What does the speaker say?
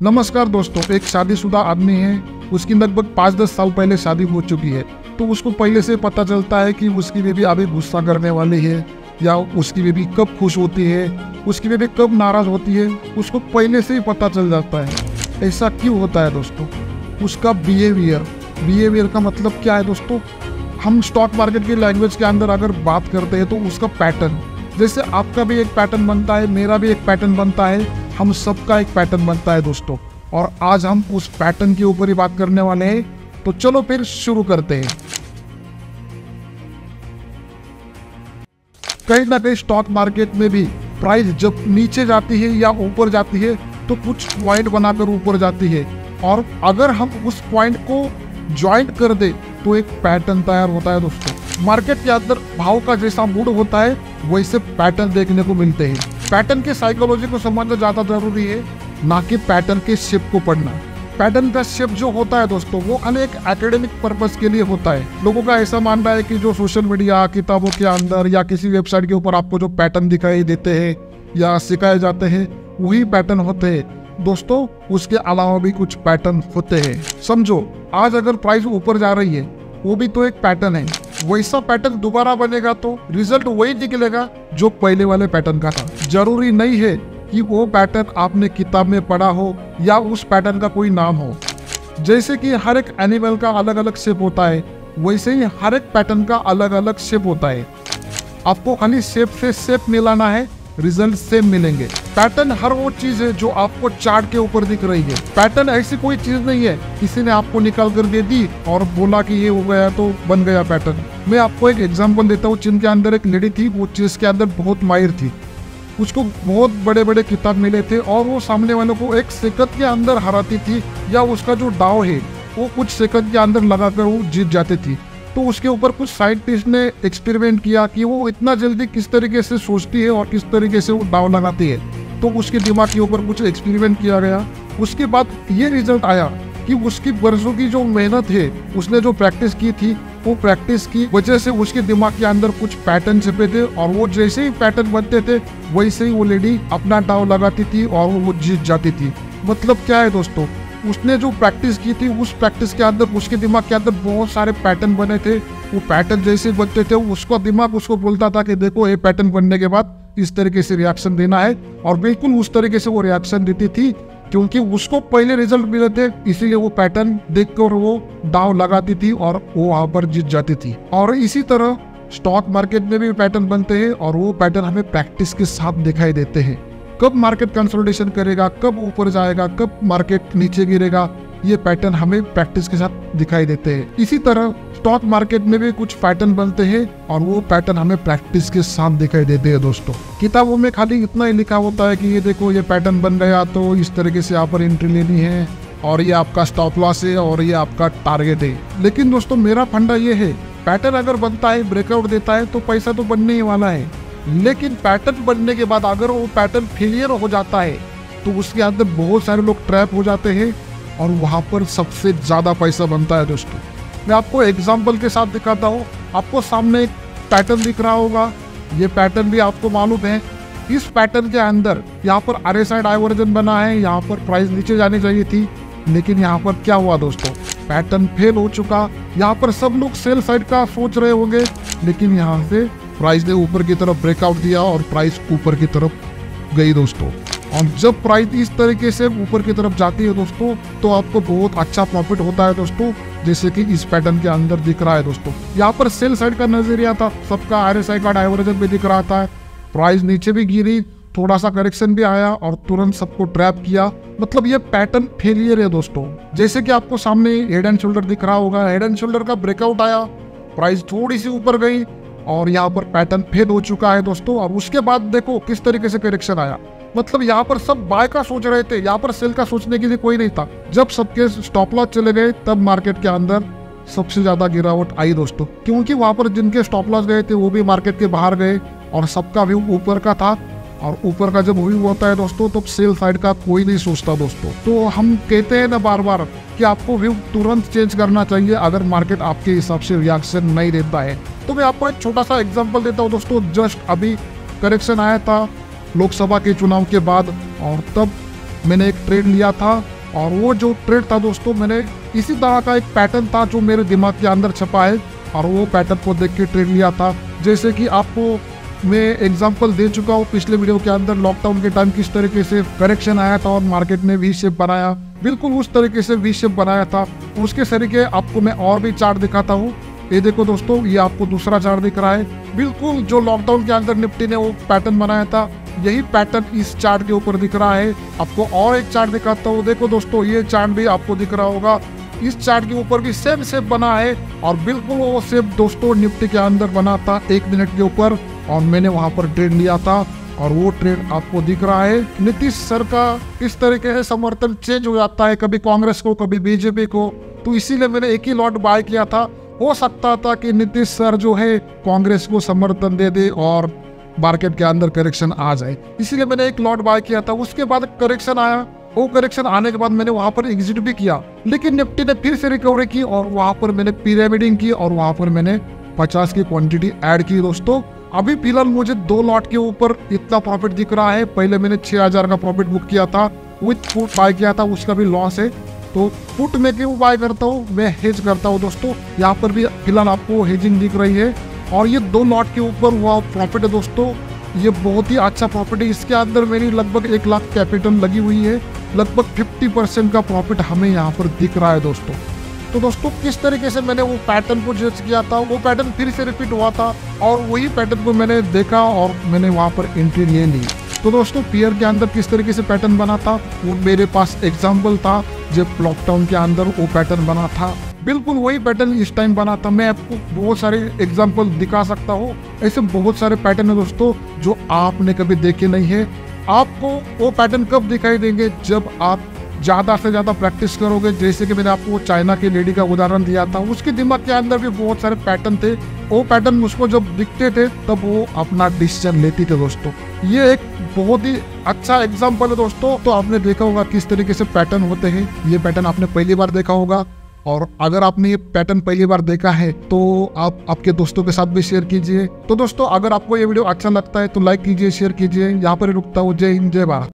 नमस्कार दोस्तों, एक शादीशुदा आदमी है, उसकी लगभग पाँच दस साल पहले शादी हो चुकी है। तो उसको पहले से पता चलता है कि उसकी बेबी अभी गुस्सा करने वाली है, या उसकी बेबी कब खुश होती है, उसकी बेबी कब नाराज़ होती है, उसको पहले से ही पता चल जाता है। ऐसा क्यों होता है दोस्तों? उसका बिहेवियर बिहेवियर का मतलब क्या है दोस्तों? हम स्टॉक मार्केट की लैंग्वेज के अंदर अगर बात करते हैं तो उसका पैटर्न जैसे आपका भी एक पैटर्न बनता है, मेरा भी एक पैटर्न बनता है हम सबका एक पैटर्न बनता है दोस्तों। और आज हम उस पैटर्न के ऊपर ही बात करने वाले हैं। तो चलो फिर शुरू करते हैं। कहीं ना कहीं स्टॉक मार्केट में भी प्राइस जब नीचे जाती है या ऊपर जाती है तो कुछ पॉइंट बनाकर ऊपर जाती है। और अगर हम उस पॉइंट को ज्वाइंट कर दे तो एक पैटर्न तैयार होता है दोस्तों। मार्केट के अंदर भाव का जैसा मूड होता है, वैसे पैटर्न देखने को मिलते हैं। पैटर्न के साइकोलॉजी को समझना ज़्यादा ज़रूरी है, ना कि पैटर्न के शेप को पढ़ना। पैटर्न का शेप जो होता है दोस्तों, वो अनेक एकेडमिक पर्पज के लिए होता है। लोगों का ऐसा मानना है कि जो सोशल मीडिया किताबों के अंदर या किसी वेबसाइट के ऊपर आपको जो पैटर्न दिखाई देते हैं या सिखाए जाते हैं, वही पैटर्न होते हैं। दोस्तों, उसके अलावा भी कुछ पैटर्न होते हैं। समझो, आज अगर प्राइस ऊपर जा रही है, वो भी तो एक पैटर्न है। वैसा पैटर्न दोबारा बनेगा तो रिज़ल्ट वही निकलेगा जो पहले वाले पैटर्न का था। ज़रूरी नहीं है कि वो पैटर्न आपने किताब में पढ़ा हो या उस पैटर्न का कोई नाम हो। जैसे कि हर एक एनिमल का अलग अलग शेप होता है, वैसे ही हर एक पैटर्न का अलग अलग शेप होता है। आपको खाली शेप से शेप मिलाना है रिज़ल्ट सेम मिलेंगे। पैटर्न हर वो चीज़ है जो आपको चार्ट के ऊपर दिख रही है। पैटर्न ऐसी कोई चीज़ नहीं है, किसी ने आपको निकाल कर दे दी और बोला कि ये हो गया तो बन गया पैटर्न मैं आपको एक एग्जांपल देता हूँ, जिनके अंदर एक लेडी थी, वो चीज़ के अंदर बहुत माहिर थी। उसको बहुत बड़े बड़े किताब मिले थे और वो सामने वालों को एक सेकंड के अंदर हराती थी या उसका जो डाव है, वो कुछ सेकंड के अंदर लगाकर वो जीत जाती थी। तो उसके ऊपर कुछ साइंटिस्ट ने एक्सपेरिमेंट किया कि वो इतना जल्दी किस तरीके से सोचती है और किस तरीके से वो दाव लगाती है। तो उसके दिमाग के ऊपर कुछ एक्सपेरिमेंट किया गया। उसके बाद ये रिज़ल्ट आया कि उसकी बरसों की जो मेहनत है, उसने जो प्रैक्टिस की थी, वो प्रैक्टिस की वजह से उसके दिमाग के अंदर कुछ पैटर्न छिपे थे और वो जैसे ही पैटर्न बनते थे, वैसे ही वो लेडी अपना दाव लगाती थी और वो जीत जाती थी। मतलब क्या है दोस्तों? उसने जो प्रैक्टिस की थी, उस प्रैक्टिस के अंदर, उसके दिमाग के अंदर बहुत सारे पैटर्न बने थे। वो पैटर्न जैसे बनते थे, उसका दिमाग उसको बोलता था कि देखो, ये पैटर्न बनने के बाद इस तरीके से रिएक्शन देना है। और बिल्कुल उस तरीके से वो रिएक्शन देती थी, क्योंकि उसको पहले रिज़ल्ट मिले थे, इसीलिए वो पैटर्न देखकर वो दाव लगाती थी और वो वहाँ पर जीत जाती थी। और इसी तरह स्टॉक मार्केट में भी पैटर्न बनते हैं और वो पैटर्न हमें प्रैक्टिस के साथ दिखाई देते हैं। कब मार्केट कंसोलिडेशन करेगा, कब ऊपर जाएगा, कब मार्केट नीचे गिरेगा, ये पैटर्न हमें प्रैक्टिस के साथ दिखाई देते हैं। इसी तरह स्टॉक मार्केट में भी कुछ पैटर्न बनते हैं और वो पैटर्न हमें प्रैक्टिस के साथ दिखाई देते हैं दोस्तों। किताबों में खाली इतना ही लिखा होता है कि ये देखो, ये पैटर्न बन गया तो इस तरीके से यहाँ पर एंट्री लेनी है और ये आपका स्टॉप लॉस है और ये आपका टारगेट है। लेकिन दोस्तों मेरा फंडा ये है पैटर्न अगर बनता है ब्रेकआउट देता है तो पैसा तो बनने ही वाला है। लेकिन पैटर्न बनने के बाद अगर वो पैटर्न फेलियर हो जाता है तो उसके अंदर बहुत सारे लोग ट्रैप हो जाते हैं और वहाँ पर सबसे ज़्यादा पैसा बनता है दोस्तों। मैं आपको एग्ज़ाम्पल के साथ दिखाता हूँ। आपको सामने एक पैटर्न दिख रहा होगा। ये पैटर्न भी आपको मालूम है। इस पैटर्न के अंदर यहाँ पर आर एस डाइवर्जन बना है। यहाँ पर प्राइस नीचे जानी चाहिए थी। लेकिन यहाँ पर क्या हुआ दोस्तों? पैटर्न फेल हो चुका। यहाँ पर सब लोग सेल साइड का सोच रहे होंगे। लेकिन यहाँ से प्राइस ने ऊपर की तरफ़ ब्रेकआउट दिया और प्राइस ऊपर की तरफ़ गई दोस्तों। और जब प्राइस इस तरीके से ऊपर की तरफ़ जाती है दोस्तों तो आपको बहुत अच्छा प्रॉफिट होता है दोस्तों, जैसे कि इस पैटर्न के अंदर दिख रहा है दोस्तों। यहाँ पर सेल साइड का नज़रिया था, सबका आर का डाइवर्जन भी दिख रहा था। प्राइस नीचे भी गिरी थोड़ा सा करेक्शन भी आया और तुरंत सबको ट्रैप किया। मतलब ये पैटर्न फेलियर है दोस्तों। जैसे कि आपको सामने हेड एंड शोल्डर दिख रहा होगा हेड एंड शोल्डर का ब्रेकआउट आया प्राइस थोड़ी सी ऊपर गई और यहाँ पर पैटर्न फेल हो चुका है दोस्तों। और उसके बाद देखो किस तरीके से करेक्शन आया। मतलब यहाँ पर सब बाय का सोच रहे थे, यहाँ पर सेल का सोचने के लिए कोई नहीं था। जब सबके स्टॉप लॉस चले गए, तब मार्केट के अंदर सबसे ज़्यादा गिरावट आई दोस्तों। क्योंकि वहाँ पर जिनके स्टॉप लॉस गए थे, वो भी मार्केट के बाहर गए और सबका व्यू ऊपर का था। और ऊपर का जब व्यू होता है दोस्तों तो सेल साइड का कोई नहीं सोचता दोस्तों। तो हम कहते हैं ना बार बार कि आपको व्यू तुरंत चेंज करना चाहिए, अगर मार्केट आपके हिसाब से रिएक्शन नहीं देता है। तो मैं आपको एक छोटा सा एग्ज़ाम्पल देता हूँ दोस्तों जस्ट अभी करेक्शन आया था लोकसभा के चुनाव के बाद, और तब मैंने एक ट्रेड लिया था, और वो जो ट्रेड था दोस्तों, मैंने इसी तरह का एक पैटर्न था जो मेरे दिमाग के अंदर छपा है, और वो पैटर्न को देख के ट्रेड लिया था। जैसे कि आपको मैं एग्जांपल दे चुका हूँ, पिछले वीडियो के अंदर लॉकडाउन के टाइम किस तरीके से करेक्शन आया था और मार्केट ने वी शेप बनाया। बिल्कुल उस तरीके से वी शेप बनाया था। उसके तरीके आपको मैं और भी चार्ट दिखाता हूँ। ये देखो दोस्तों, ये आपको दूसरा चार्ट दिख रहा है। बिल्कुल जो लॉकडाउन के अंदर निफ्टी ने वो पैटर्न बनाया था, यही पैटर्न इस चार्ट के ऊपर दिख रहा है। आपको और एक चार्ट दिखाता हूँ। देखो दोस्तों, ये चार्ट भी आपको दिख रहा होगा। इस चार्ट के ऊपर भी सेम शेप बना है और बिल्कुल वो शेप दोस्तों निफ्टी के अंदर बना था एक मिनट के ऊपर और मैंने वहाँ पर ट्रेड लिया था और वो ट्रेड आपको दिख रहा है। नीतीश सर का इस तरीके से समर्थन चेंज हो जाता है कभी कांग्रेस को, कभी बीजेपी को। तो इसीलिए मैंने एक ही लॉट बाय किया था। हो सकता था कि नीतीश सर जो है कांग्रेस को समर्थन दे दे और मार्केट के अंदर करेक्शन आ जाए। इसीलिए मैंने एक लॉट बाय किया था। उसके बाद करेक्शन आया। वो करेक्शन आने के बाद मैंने वहाँ पर एग्जिट भी किया। लेकिन निफ्टी ने फिर से रिकवरी की और वहाँ पर मैंने पिरामिडिंग की और वहाँ पर मैंने पचास की क्वांटिटी ऐड की दोस्तों। अभी फ़िलहाल मुझे दो लॉट के ऊपर इतना प्रॉफिट दिख रहा है। पहले मैंने छह हज़ार का प्रॉफिट बुक किया था। विथ फ़ूड बाय किया था, उसका भी लॉस है। तो पुट में क्यों बाय करता हूँ? मैं हेज करता हूँ दोस्तों। यहाँ पर भी फ़िलहाल आपको हेजिंग दिख रही है। और ये दो लॉट के ऊपर हुआ प्रॉफिट है दोस्तों। ये बहुत ही अच्छा है। इसके अंदर मेरी लगभग एक लाख कैपिटल लगी हुई है। लगभग फिफ्टी परसेंट का प्रॉफिट हमें यहाँ पर दिख रहा है दोस्तों। तो दोस्तों, किस तरीके से मैंने वो पैटर्न को जज किया था? वो पैटर्न फिर से रिपीट हुआ था और वही पैटर्न को मैंने देखा और मैंने वहाँ पर एंट्री ले ली। तो दोस्तों पियर के अंदर किस तरीके से पैटर्न बना था? वो मेरे पास एग्ज़ाम्पल था, जब लॉकडाउन के अंदर वो पैटर्न बना था। बिल्कुल वही पैटर्न इस टाइम बना था। मैं आपको बहुत सारे एग्ज़ाम्पल दिखा सकता हूँ। ऐसे बहुत सारे पैटर्न है दोस्तों, जो आपने कभी देखे नहीं है। आपको वो पैटर्न कब दिखाई देंगे? जब आप ज़्यादा से ज़्यादा प्रैक्टिस करोगे। जैसे कि मैंने आपको चाइना की लेडी का उदाहरण दिया था। उसके दिमाग के अंदर भी बहुत सारे पैटर्न थे। वो पैटर्न उसको जब दिखते थे, तब वो अपना डिसीज़न लेती थे दोस्तों। ये एक बहुत ही अच्छा एग्ज़ाम्पल है दोस्तों। तो आपने देखा होगा किस तरीके से पैटर्न होते हैं। ये पैटर्न आपने पहली बार देखा होगा। और अगर आपने ये पैटर्न पहली बार देखा है तो आप आपके दोस्तों के साथ भी शेयर कीजिए। तो दोस्तों, अगर आपको ये वीडियो अच्छा लगता है तो लाइक कीजिए शेयर कीजिए। यहाँ पर रुकता हूँ। जय हिंद, जय भारत।